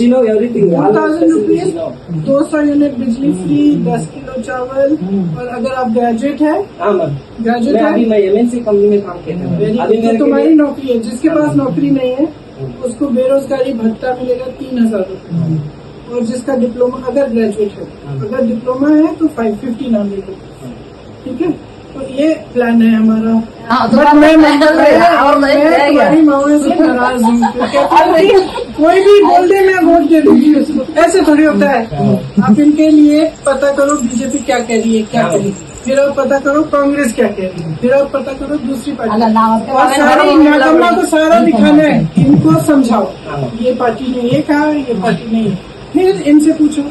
She know everything. Two thousand rupees दो सौ unit बिजली फ्री दस किलो चावल। और अगर आप ग्रेजुएट है हाँ मैम ग्रेजुएट मैं अभी मैं एमएनसी कंपनी में काम करता हूँ। तो तुम्हारी नौकरी है जिसके पास नौकरी नहीं है उसको बेरोजगारी भत्ता मिलेगा तीन हज़ार रुपये और जिसका डिप्लोमा अगर ग्रेजुएट है अगर डिप्लोमा है तो फाइव फिफ्टी नाम मिलेगा ठीक है? तो ये प्लान है हमारा। हाँ, तो बात मैं मैं- मैं- और मैं मैं- मैं- तुम्हारी माओ से नाराज़ हूँ क्योंकि कोई भी बोल दे मैं वोट दे दूँगी उसको। ऐसे थोड़ी होता है। आप इनके लिए पता करो बीजेपी क्या कह रही है क्या कह रही है। फिर आप पता करो कांग्रेस क्या कह रही है। फिर आप पता करो दूसरी पार्टी। और सारी को सारा दिखाना है। इनको समझाओ। ये पार्टी ने ये कहा ये पार्टी ने फिर इनसे पूछो।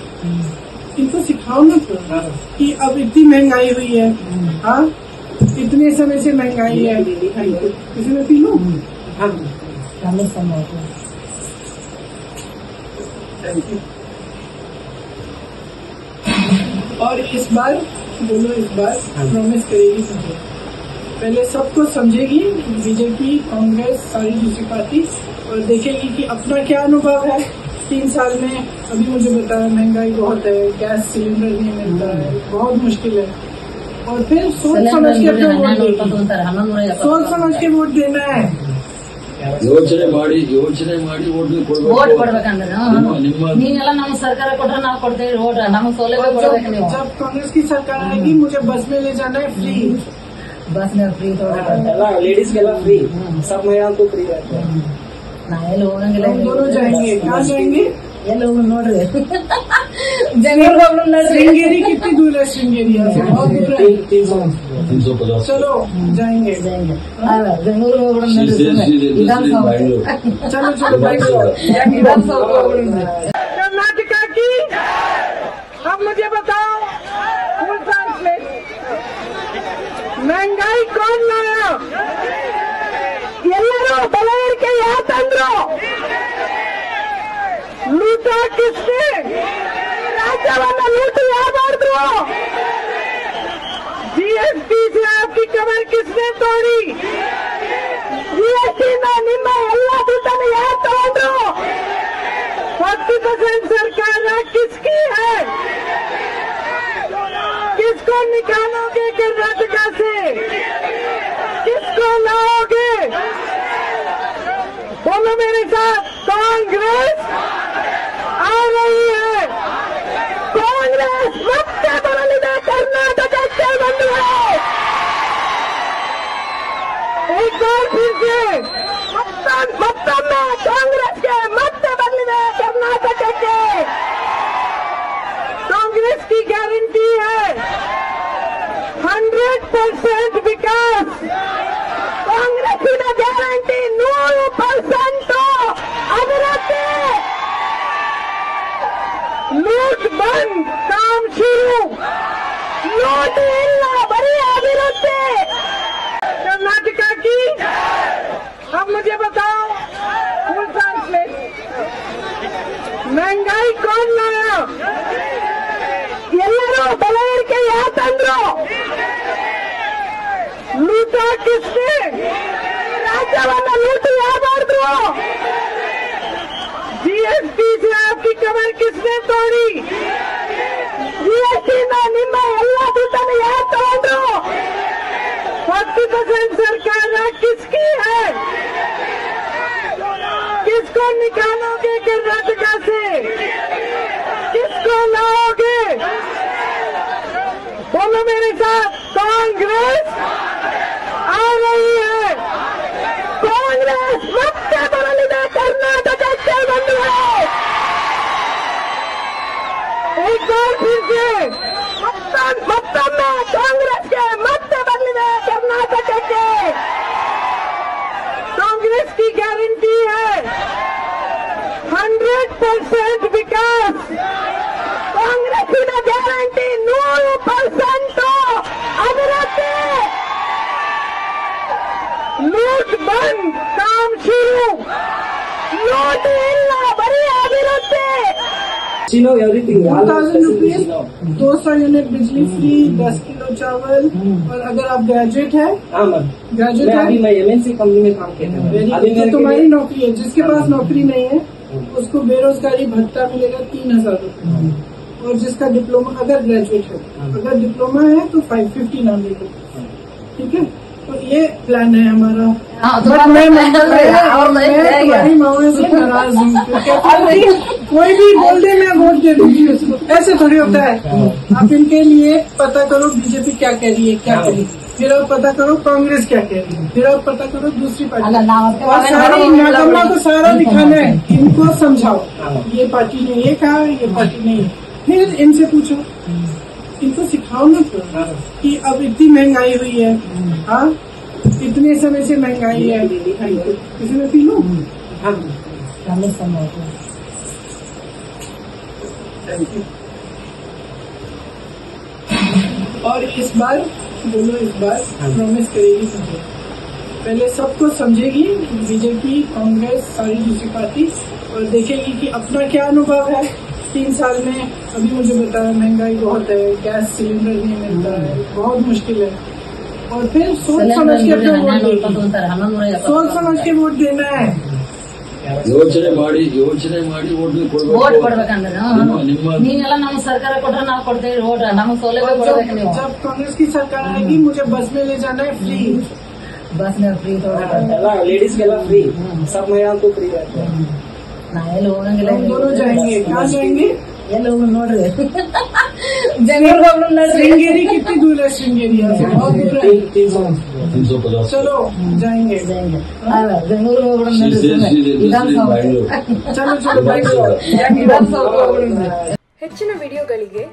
इनको सिखाओ ना हाँ। कि अब इतनी महँगाई हुई है। हाँ? इतने समय से महँगाई है। किसी में पी लो। हाँ। हमें समझो Thank you. और इस बार दोनों इस बार हाँ। प्रोमिस करेगी समझे पहले सबको समझेगी बीजेपी कांग्रेस सारी दूसरी पार्टी और देखेगी कि अपना क्या अनुभव है। तीन साल में अभी मुझे बताया महँगाई बहुत है गैस सिलेंडर नहीं मिलता है हाँ। बहुत मुश्किल है। और फिर सोच समझ के वोट सोच समझ के वोट देना है। ಯೋಚನೆ ಮಾಡಿ ಯೋಚನೆ ಮಾಡಿ ಓಟ್ ಓಟ್ ಕೊಡ್ಬೇಕಂದ್ರೆ ನೀವೆಲ್ಲ ನಮ್ಮ ಸರ್ಕಾರ ಕೊಟ್ರೆ ನಾವು ಕೊಡ್ತೇವೆ ಓಟ್ ನಮ್ಗೆ ಸೌಲಭ್ಯ ಕೊಡ್ಬೇಕು ನೀವು ಕಾಂಗ್ರೆಸ್ ಕಿ ಸರ್ಕಾರ ಆಗಿ ಮುಜೆ ಬಸ್ ಮೇಲೆ ಜಾನ ಫ್ರೀ ಬಸ್ ಮೇಲೆ ಫ್ರೀ ಎಲ್ಲ ಲೇಡೀಸ್ ಎಲ್ಲ ಫ್ರೀ ಸಬ್ ಮಹಿಳಾ ಅಂತೂ ಫ್ರೀ ನಾವೆಲ್ಲ ಹೋಗಂಗಿಲ್ಲ ಎಲ್ಲೂ ನೋಡ್ರಿ ಜಂಗಲ್ ಹೋಗ್ಲು ನೋಡ್ರಿ श्रृंगेरी कितनी दूर है श्रृंगेरी यहाँ से बहुत दूर है तीन तीन सौ तीन सौ पचास चलो जाएंगे ಬೆಂಗಳೂರು ಹೋಗ್ಬಿಡೋಣ She says she is interested in Bangalore. चलो चलो Bangalore. ವಿಧಾನಸೌಧ ಹೋಗ್ಬಿಡೋಣ कर्नाटका की अब मुझे बताओ फुल ट्रांसलेट महंगाई कौन लाया ಎಲ್ಲರೂ ಬಲ ಏರಿಕೆ ಯಾರು ತಂದ್ರು ಲೂಟ ಕಿಸ್ನೆ ರಾಜ್ಯವನ್ನ ಲೂಟಿ ಯಾರು ಮಾಡಿದ್ರು जीएसटी से आपकी कमर किसने तोड़ी जीएसटी में ನಿಮ್ಮ ಎಲ್ಲ ದುಡ್ಡನ್ನು ಯಾರು ತಗೊಂಡ್ರು फोर्टी परसेंट सरकार किसकी है किसको निकालोगे कर्नाटका से किसको लाओगे बोलो मेरे साथ हंड्रेड परसेंट विकास ಕಾಂಗ್ರೆಸ್ಸಿನ ಗ್ಯಾರಂಟಿ ನೂರು ಪರ್ಸೆಂಟ್ ಅಭಿವೃದ್ಧಿ ಲೂಟ್ ಬಂದ್ ಕಾಮ್ ಶುರು ಲೂಟ್ ಇಲ್ಲ ಬರೀ ಅಭಿವೃದ್ಧಿ कर्नाटका की अब मुझे बताओ फुल ट्रांसलेट महंगाई कौन लाया ಎಲ್ಲರೂ ಬಲ ಏರಿಕೆ ಯಾರು ತಂದ್ರು ಲೂಟ ಕಿಸ್ನೆ ರಾಜ್ಯವನ್ನ ಲೂಟಿ ಯಾರು ಮಾಡಿದ್ರು जीएसटी से आपकी कमर किसने तोड़ी जीएसटी में ನಿಮ್ಮ ಎಲ್ಲ ದುಡ್ಡನ್ನು ಯಾರು ತಗೊಂಡ್ರು फोर्टी परसेंट सरकार ಕಾಂಗ್ರೆಸ್ಗೆ ಮತ್ತೆ ಬಂದಿದೆ ಕರ್ನಾಟಕಕ್ಕೆ ಕಾಂಗ್ರೆಸ್ ಕಿ ಗ್ಯಾರಂಟಿ ಹೈ ಹಂಡ್ರೆಡ್ ಪರ್ಸೆಂಟ್ ವಿಕಾಸ್ ಕಾಂಗ್ರೆಸ್ಸಿನ ಗ್ಯಾರಂಟಿ ನೂರು ಪರ್ಸೆಂಟ್ ಅಭಿವೃದ್ಧಿ ಲೂಟ್ ಬಂದ್ ಕಾಮ್ ಶುರು ಲೂಟ್ ಇಲ್ಲ ಬರೀ ಅಭಿವೃದ್ಧಿ She know everything. रुपीज़. दो सौ यूनिट बिजली फ्री दस किलो चावल और अगर आप ग्रेजुएट है? हाँ मैम ग्रेजुएट मैं है? अभी मैं एमएनसी कंपनी में काम करता हूँ। वेरी अभी गुड मेरे तो तुम्हारी नौकरी है। जिसके पास नौकरी नहीं है उसको बेरोजगारी भत्ता मिलेगा तीन हज़ार रूपए। और जिसका डिप्लोमा अगर ग्रेजुएट है अगर डिप्लोमा है तो फाइव फिफ्टी नाम मिलेगा ठीक है? तो ये प्लान है हमारा। हाँ, तो हैं, और मैं मैं क्या किया? तुम्हारी माओ से नाराज़ हूँ क्योंकि कोई भी बोल दे मैं वोट दे दूँगी उसको। ऐसे थोड़ी होता है। आप इनके लिए पता करो बीजेपी क्या कह रही है क्या कह रही है। फिर आप पता करो कांग्रेस क्या कह रही है। फिर आप पता करो दूसरी पार्टी। और सारी नागम्मा को सारा दिखाना है। इनको समझाओ। ये पार्टी ने ये कहा ये पार्टी ने फिर इनसे पूछो। इनको सिखाओ ना थोड़ा कि अब इतनी महँगाई हुई है। हाँ? इतने समय से महँगाई है। किसी में पी लो? हाँ। शामिल करना होता है थैंक यू और इस बार बोलो इस बार हाँ। प्रॉमिस करेगी सबको। पहले सबको समझेगी बीजेपी कांग्रेस सारी दूसरी पार्टी और देखेगी कि अपना क्या अनुभव है। तीन साल में अभी मुझे बताया महँगाई बहुत है गैस सिलेंडर नहीं मिलता है हाँ। बहुत मुश्किल है। और फिर सोच समझ के अपना वोट सोच समझ के वोट देना है। ಯೋಚನೆ ಮಾಡಿ ಯೋಚನೆ ಮಾಡಿ ಓಟ್ ಓಟ್ ಕೊಡ್ಬೇಕು ಕೊಡ್ಬೇಕಂದ್ರೆ ನಿಮ್ಮ- ನಿಮ್ಮ ನೀವೆಲ್ಲ ನಮ್ಗೆ ಸರ್ಕಾರ ಕೊಟ್ರೆ ನಾವು ಕೊಡ್ತೇವೆ ಓಟ್ ನಮ್ಗೆ ಸೌಲಭ್ಯ और ಕೊಡ್ಬೇಕು जब, ನೀವು जब कांग्रेस की सरकार आएगी मुझे बस में ले जाना है फ्री ಬಸ್ ಫ್ರೀ ಎಲ್ಲ ಲೇಡೀಸ್ ಗೆಲ್ಲ ಫ್ರೀ सब महिलाओं को फ्री रहता है ನಾ ಎಲ್ಲಿ ಹೋಗಂಗಿಲ್ಲ हम दोनों जाएंगे कहाँ जाएंगे ಎಲ್ಲಿ ಹೋಗೋಣ ನೋಡ್ರಿ ಜಂಗಲ್ಗೆ ಹೋಗೋಣ ನೋಡ್ರಿ श्रृंगेरी कितनी दूर है श्रृंगेरी यहाँ से बहुत दूर है तीन तीन सौ तीन सौ पचास चलो जाएंगे ಬೆಂಗಳೂರಿಗೆ ಹೋಗೋಣ She says she is interested in Bangalore. चलो चलो बाइक ವಿಧಾನಸೌಧ ಹೋಗೋಣ ಹೆಚ್ಚಿನ ವಿಡಿಯೋಗಳಿಗೆ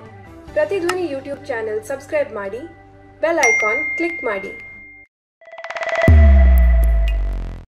ಪ್ರತಿಧ್ವನಿ ಯೂಟ್ಯೂಬ್ ಚಾನೆಲ್ ಸಬ್ಸ್ಕ್ರೈಬ್ ಮಾಡಿ ಬೆಲ್ ಐಕಾನ್ ಕ್ಲಿಕ್ ಮಾಡಿ